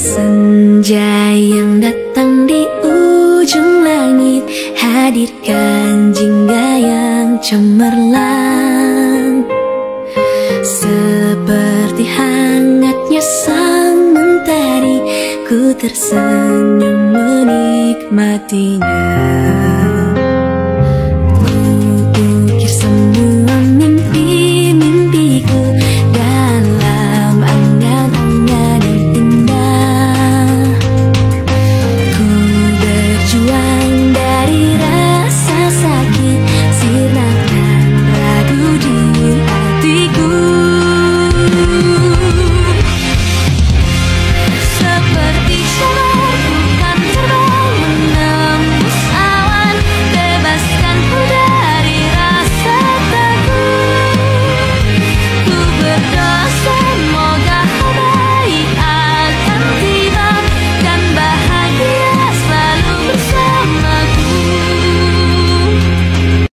Senja yang datang di ujung langit Hadirkan jingga yang cemerlang. Seperti hangatnya sang mentari Ku tersenyum menikmatinya.